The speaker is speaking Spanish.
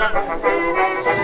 Gracias.